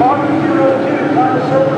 0.002 minus 0.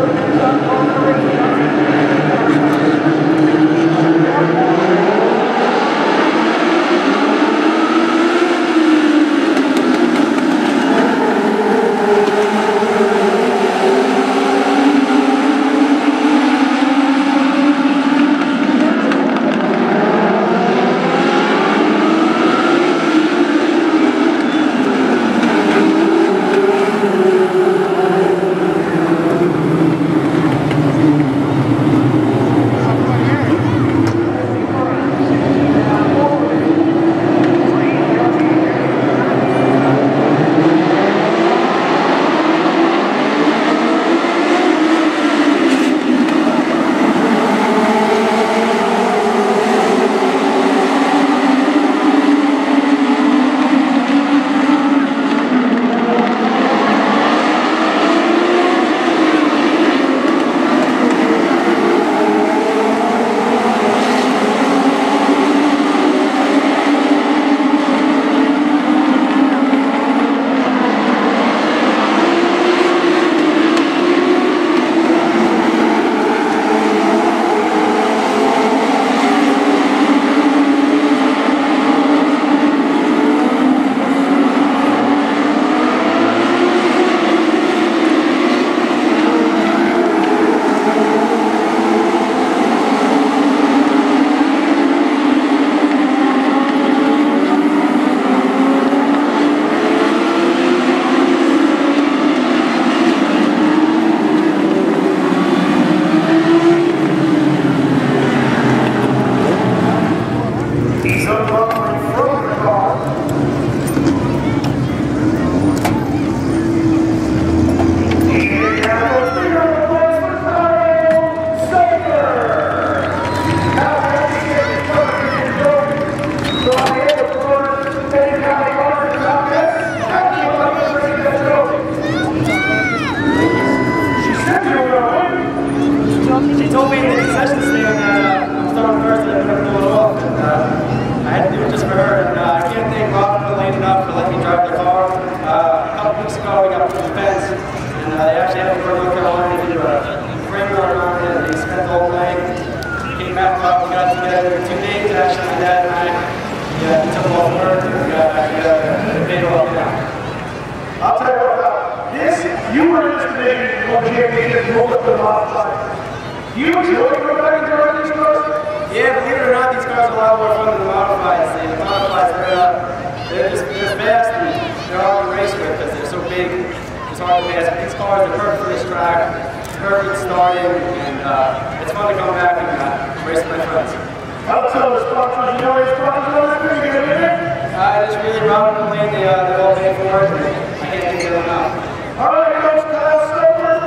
you took off work, you got, you got big up the modified. You enjoy going back and driving? Yeah, believe it or these cars are more fun than the modifieds. The modifieds, are uh, just fast and they're hard to race with because they're so big. It's hard to pass. These cars are perfect for this track, perfect starting, and uh, it's fun to come back and uh, race with my friends. The really the they're all for. I can't them out. All right, Kyle Stover,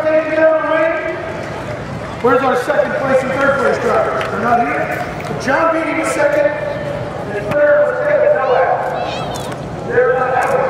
taking down the. Where's our second place and third place drivers? They're not here. John Beatty was second, and third was Kevin Nowak. They're not out